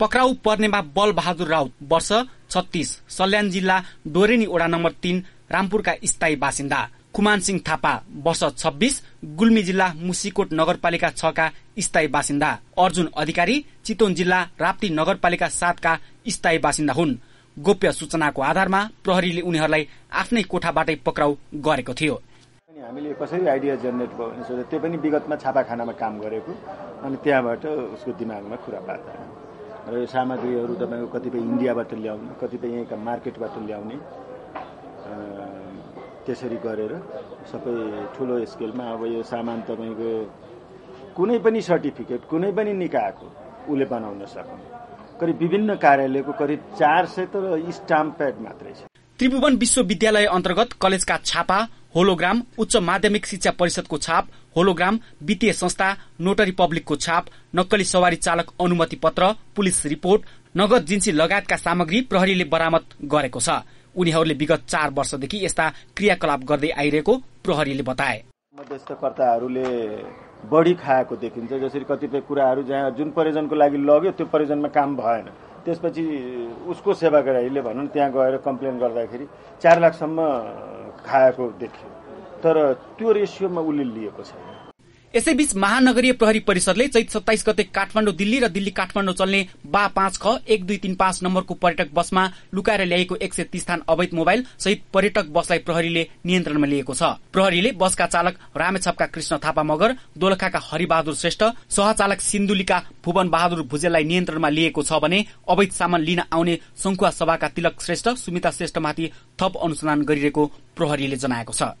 पक्राउ पर्नेमा बल बहादुर राउत वर्ष छत्तीस सल्यान जिल्ला डोरेनी ओडा नम्बर तीन रामपुरका स्थायी बासिन्दा। कुमान सिंह थापा वर्ष छब्बिस गुल्मी जिल्ला मुसिकोट नगरपालिका छका स्थायी बासिन्दा। अर्जुन अधिकारी चितवन जिल्ला राप्ती नगरपालिका सातका स्थायी बासिन्दा हुन्। गोप्य सूचनाको आधारमा प्रहरीले उनीहरूलाई आफ्नै कोठाबाटै पक्राउ गरेको थियो। हामीले कसरी आइडिया जेनेरेट भयो त्यो पनि विगतमा छापाखानामा काम गरेको अनि त्यहाँबाट उसको दिमागमा कुरा पार्दा। र यो सामग्रीहरू तपाईँको कतिपय इन्डियाबाट ल्याउने कतिपय यहीँका मार्केटबाट ल्याउने त्यसरी गरेर सबै ठुलो स्केलमा अब यो सामान तपाईँको कुनै पनि सर्टिफिकेट कुनै पनि निकायको उसले बनाउन सक्ने। करिब विभिन्न कार्यालयको करिब चार सय त स्टाम्प प्याड मात्रै छ। त्रिभुवन विश्वविद्यालय अन्तर्गत कलेजका छापा होलोग्राम उच्च माध्यमिक शिक्षा परिषदको छाप होलोग्राम वित्तीय संस्था नोटरी पब्लिकको छाप नक्कली सवारी चालक अनुमति पत्र पुलिस रिपोर्ट नगद जिन्सी लगायतका सामग्री प्रहरीले बरामद गरेको छ। उनीहरूले विगत चार वर्षदेखि यस्ता क्रियाकलाप गर्दै आइरहेको प्रहरीले बताए। मध्यस्थकर्ताहरूले बढी खाएको देखिन्छ जसरी कतिपय कुराहरू जहाँ जुन परिजनको लागि लग्यो त्यो परिजनमा काम भएन। त्यसपछि उसको सेवाग्राहीले भनौँ त्यहाँ गएर कम्प्लेन गर्दाखेरि चार लाखसम्म खाएको देखियो। तर त्यो रेसियोमा उसले लिएको छैन। यसैबीच महानगरीय प्रहरी परिषदले चैत सत्ताइस गते काठमाडौँ दिल्ली र दिल्ली काठमाडौँ चल्ने बा पाँच ख एक दुई तीन पाँच नम्बरको पर्यटक बसमा लुकाएर ल्याएको एक सय तीस थान अवैध मोबाइल सहित पर्यटक बसलाई प्रहरीले नियन्त्रणमा लिएको छ। प्रहरीले बसका चालक रामेछपका कृष्ण थापा मगर दोलखाका हरिबहादुर श्रेष्ठ सहचालक सिन्धुलीका भुवन बहादुर भुजेललाई नियन्त्रणमा लिएको छ भने अवैध सामान लिन आउने संखुवा सभाका तिलक श्रेष्ठ सुमिता श्रेष्ठमाथि थप अनुसन्धान गरिरहेको प्रहरीले जनाएको छ।